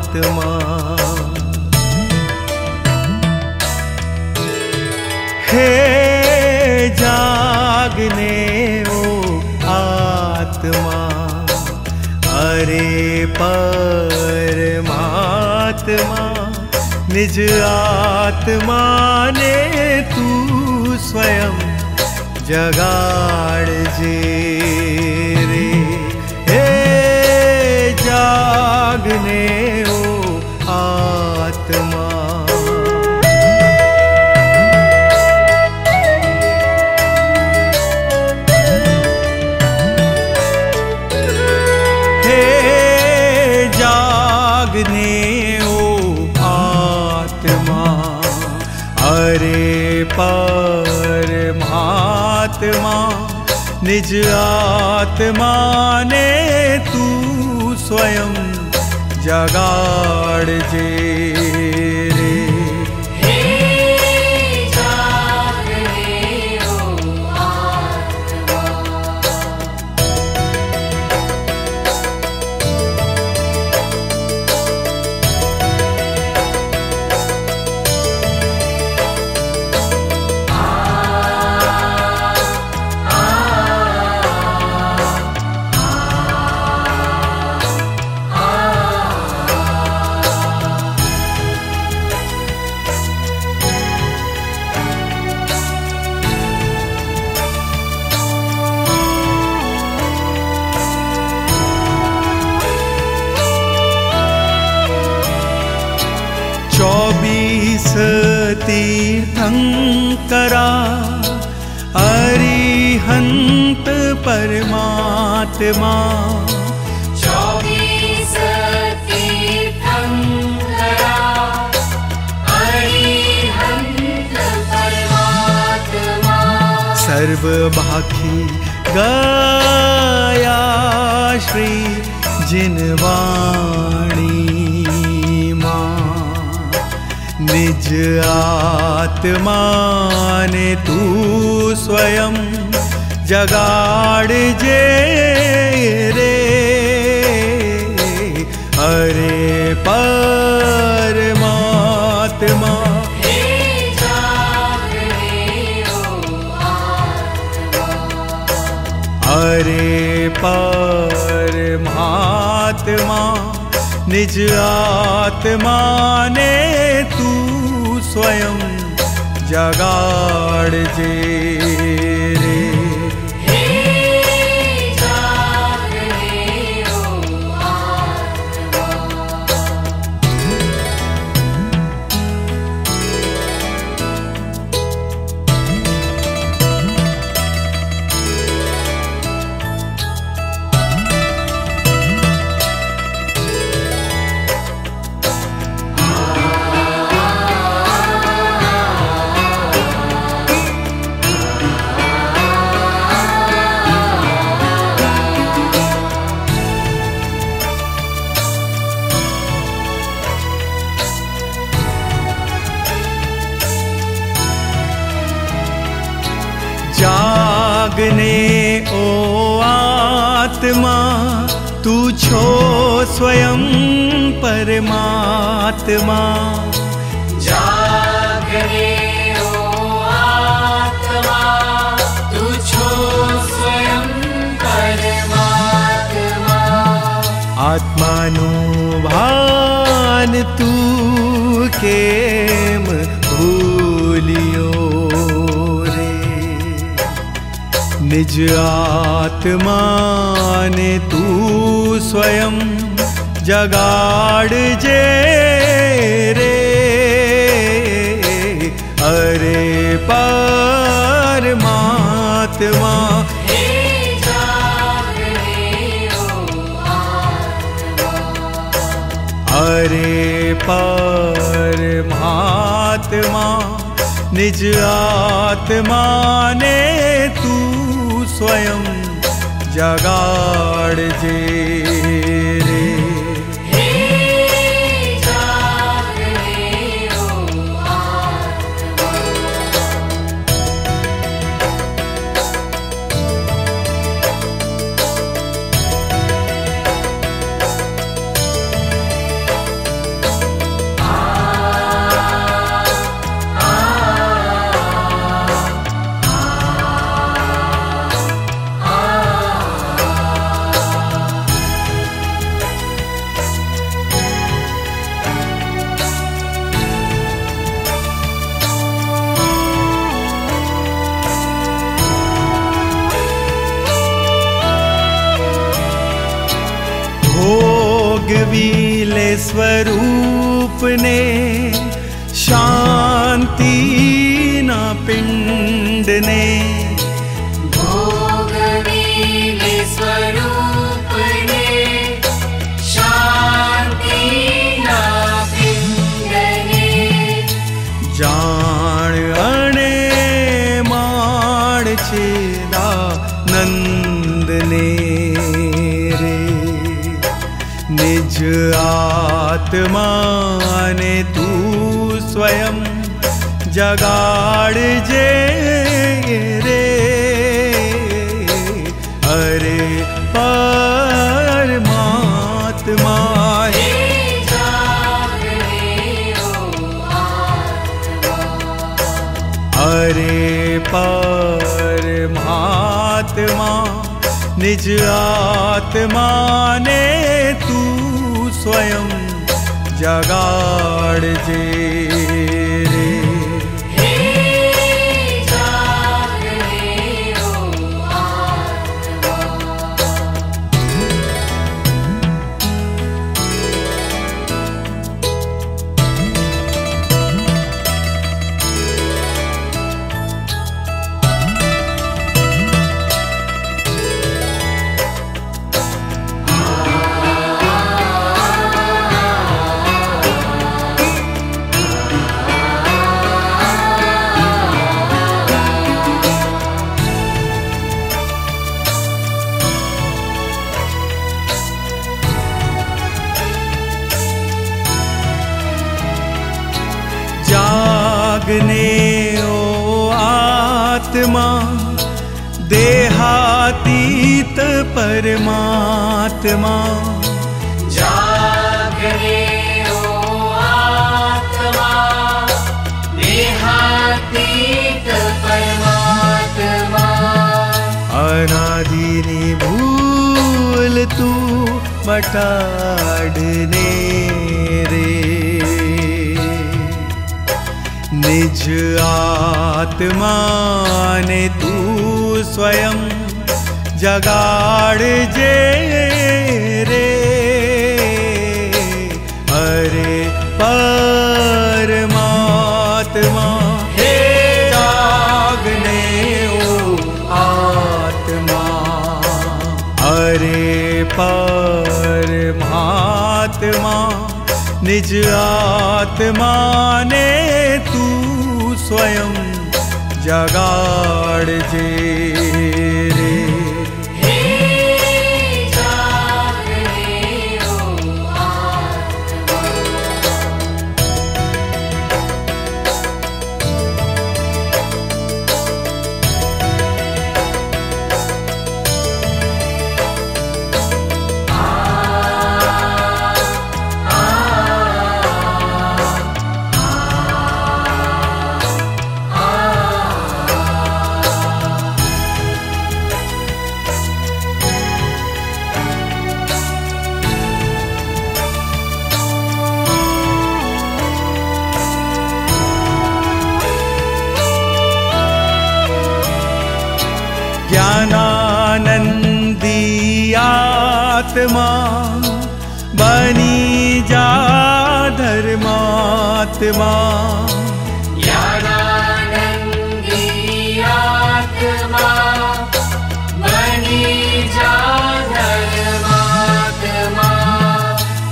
आत्मा हे जागने ओ आत्मा अरे परमात्मा निज आत्मा ने तू स्वयं जगाड़ जे। परमात्मा निज आत्मा ने तू स्वयं जगाड़ जे तीर्थंकरा अरिहंत परमात्मा। सर्वभाखी गया श्री जिनवाणी। निज आत्मा ने तू स्वयं जगाड़ जे रे। अरे परमात्मा। अरे परमात्मा निज आत्मा ने स्वयं जगाड़ जे। छो स्वयं परमात्मा। जागरे ओ आत्मा तुझो स्वयं परमात्मा। आत्मानो भान तू केम भूलियो रे। निज आत्मा ने तू स्वयं जगाड़ जे रे। अरे परमात्मा। अरे परमात्मा निज आत्मा ने तू स्वयं जगाड़ जे। योगवीले स्वरूपने शान्ति न पिण्डने गोले स्वरूप अणे माणेदा नन्दने निज आत्मा ने तू स्वयं जगाड़ जे रे। अरे परमात्मा अरे परमात्मा निज आत्मा ने तू स्वयं जगाड़ जे। परमा देहातीत परमात्मा। देहात्मा अनादिनि भूल तू पटने निज आत्मा ने तू स्वयं जगाड़ जे रे। हरे परमात्मा, हे जागने ओ आत्मा। हरे परमात्मा, निज आत्मा ने स्वयं जगाडजे धर्मात्मा बनी जा धर्मात्मा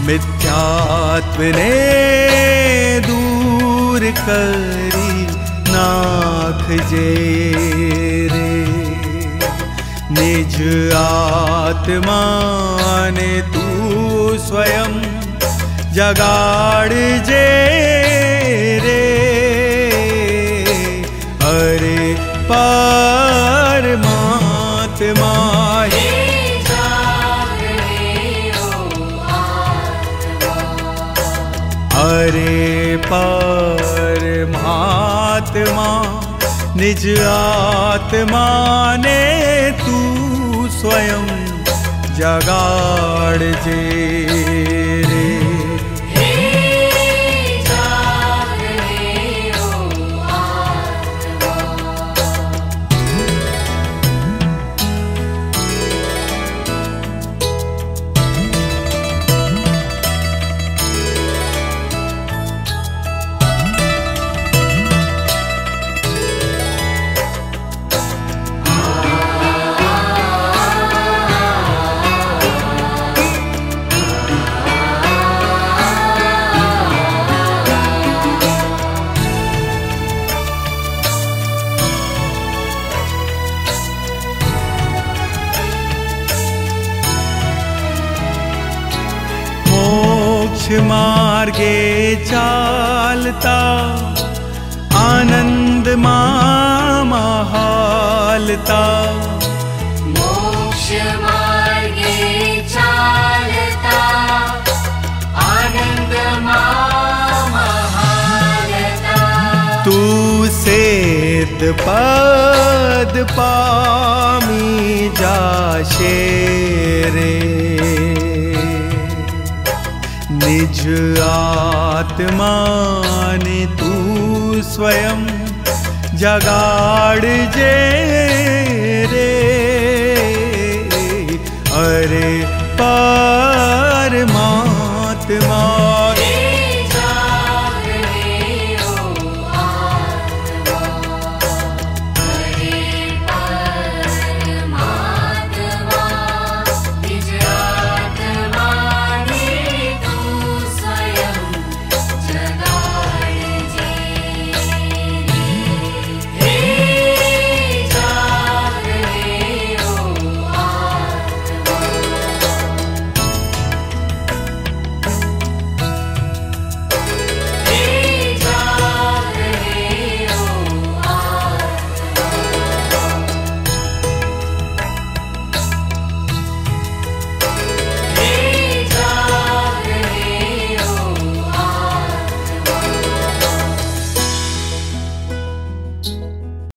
मिथ्यात्व ने दूर करी नाख जे रे निज आ आत्मा ने तू स्वयं जगाड़ जे रे। अरे परमात्मा अरे परमात्मा, निज आत्मा ने तू स्वयं जगाड़ जे रे। मार्गे चालता आनंद महालता मोक्ष मार्गे चालता आनंद तू सेत पद पामी जाशे रे निज आत्मा ने तू स्वयं जगाड़ जे रे। अरे परमात्मा